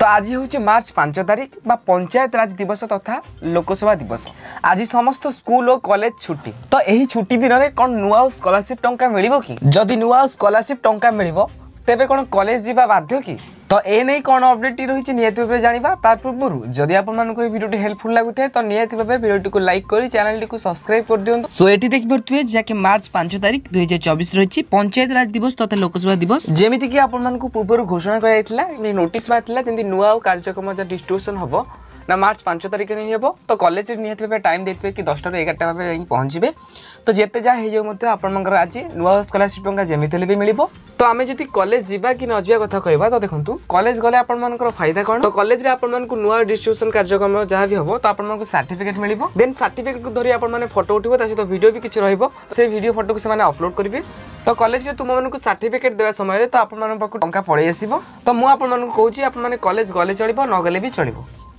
তো আজি হচ্ছে মার্চ পাঁচ তারিখ বা পঞ্চায়েত রাজ দিবস তথা লোকসভা দিবস আজি সমস্ত স্কুল ও কলেজ ছুটি তো এই ছুটি দিনরে কোণ নূয়া স্কলারশিপ টঙ্কা মিলব কি যদি নূয়া স্কলারশিপ টঙ্কা মিলব তেবে কোণ কলেজ যা বাধ্য কি তো এ নেই কোণ অপডেটটি রয়েছে নিহতি ভাবে জাঁয়া তার পূর্বর যদি আপনার এই ভিডিওটি হেল্পফুল লাগুথায় তো নিহতি ভাবে ভিডিওটি লাইক করে চ্যানেলটি সবসক্রাইব করে দিও সো এটি দেখিপারে যাকে মার্চ পাঁচ তারিখ দুই হাজার চবিশ রয়েছে পঞ্চায়েত রাজ দিবস তথা লোকসভা দিবস যেমিকি আপনার পূর্বর ঘোষণা করা নোটিস মারি নূয়া কার্যক্রম ডিস্ট্রিবিউশন হব না মার্চ ପାଞ୍ଚ ତାରିଖ ହିଁ ହେବ ତ କଲେଜରେ ନିହାତି ଭାବେ ଟାଇମ୍ ଦେଇଥିବେ କି ଦଶଟାରୁ ଏଗାରଟା ଭାବେ ଯାଇକି ପହଞ୍ଚିବେ ତ ଯେତେ ଯାହା ହେଇଯାଉ ମଧ୍ୟ ଆପଣମାନଙ୍କର ଆଜି ନୂଆ ସ୍କଲାରସିପ୍ ଟଙ୍କା ଯେମିତି ହେଲେ ବି ମିଳିବ ତ ଆମେ ଯଦି କଲେଜ ଯିବା କି ନ ଯିବା କଥା କହିବା ତ ଦେଖନ୍ତୁ କଲେଜ ଗଲେ ଆପଣମାନଙ୍କର ଫାଇଦା କ'ଣ ତ କଲେଜରେ ଆପଣମାନଙ୍କୁ ନୂଆ ଡିଷ୍ଟ୍ରିବ୍ୟୁସନ କାର୍ଯ୍ୟକ୍ରମ ଯାହା ବି ହେବ ତ ଆପଣମାନଙ୍କୁ ସାର୍ଟିଫିକେଟ୍ ମିଳିବ ଦେନ୍ ସାର୍ଟିଫିକେଟ୍କୁ ଧରି ଆପଣମାନେ ଫଟୋ ଉଠିବ ତା ସହିତ ଭିଡ଼ିଓ ବି କିଛି ରହିବ ସେ ଭିଡ଼ିଓ ଫଟୋକୁ ସେମାନେ ଅପଲୋଡ଼ କରିବେ ତ କଲେଜରେ ତୁମମାନଙ୍କୁ ସାର୍ଟିଫିକେଟ୍ ଦେବା ସମୟରେ ତ ଆପଣମାନଙ୍କ ପାଖକୁ ଟଙ୍କା ପଳେଇ ଆସିବ ତ ମୁଁ ଆପଣମାନଙ୍କୁ କହୁଛି ଆପଣମାନେ କଲେଜ ଗଲେ ଚଳିବ ନ ଗଲେ ବି ଚଳିବ